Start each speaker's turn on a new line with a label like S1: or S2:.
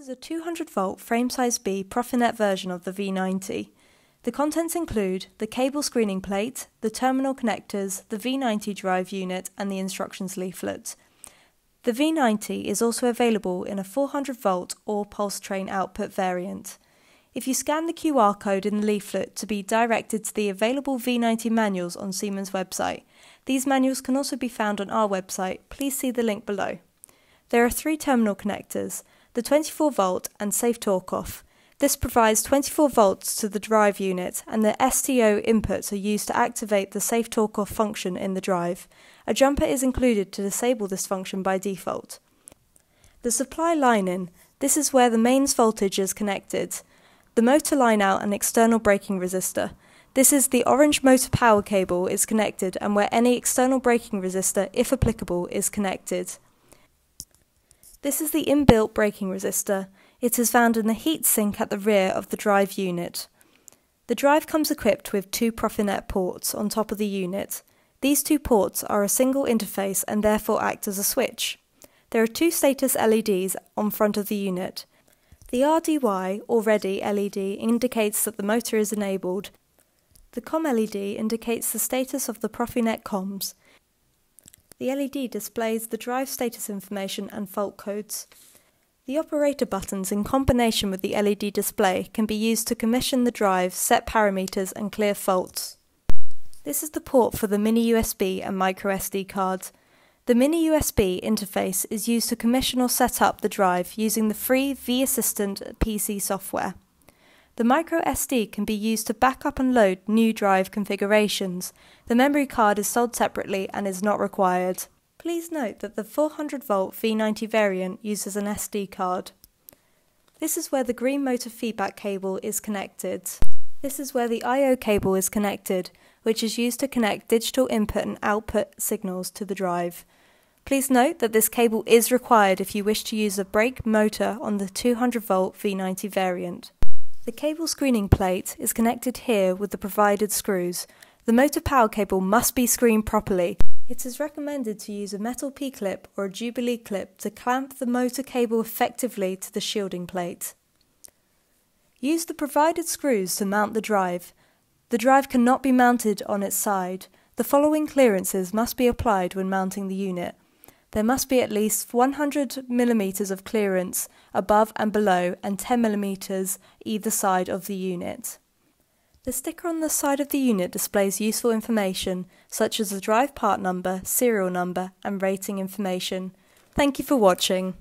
S1: is a 200 volt frame size B Profinet version of the V90. The contents include the cable screening plate, the terminal connectors, the V90 drive unit, and the instructions leaflet. The V90 is also available in a 400 volt or pulse train output variant. If you scan the QR code in the leaflet to be directed to the available V90 manuals on Siemens website, these manuals can also be found on our website. Please see the link below. There are three terminal connectors the 24 volt and safe torque off. This provides 24 volts to the drive unit, and the STO inputs are used to activate the safe torque off function in the drive. A jumper is included to disable this function by default. The supply line in this is where the mains voltage is connected. The motor line out and external braking resistor. This is the orange motor power cable is connected and where any external braking resistor, if applicable, is connected. This is the inbuilt braking resistor. It is found in the heatsink at the rear of the drive unit. The drive comes equipped with two Profinet ports on top of the unit. These two ports are a single interface and therefore act as a switch. There are two status LEDs on front of the unit. The RDY, or ready LED, indicates that the motor is enabled. The COM LED indicates the status of the Profinet comms. The LED displays the drive status information and fault codes. The operator buttons in combination with the LED display can be used to commission the drive, set parameters and clear faults. This is the port for the mini USB and micro SD cards. The mini USB interface is used to commission or set up the drive using the free vAssistant PC software. The micro SD can be used to back up and load new drive configurations. The memory card is sold separately and is not required. Please note that the 400 volt V90 variant uses an SD card. This is where the green motor feedback cable is connected. This is where the I.O. cable is connected, which is used to connect digital input and output signals to the drive. Please note that this cable is required if you wish to use a brake motor on the 200 volt V90 variant. The cable screening plate is connected here with the provided screws. The motor power cable must be screened properly. It is recommended to use a metal P-clip or a Jubilee clip to clamp the motor cable effectively to the shielding plate. Use the provided screws to mount the drive. The drive cannot be mounted on its side. The following clearances must be applied when mounting the unit there must be at least 100 mm of clearance above and below and 10 mm either side of the unit. The sticker on the side of the unit displays useful information such as the drive part number, serial number and rating information. Thank you for watching.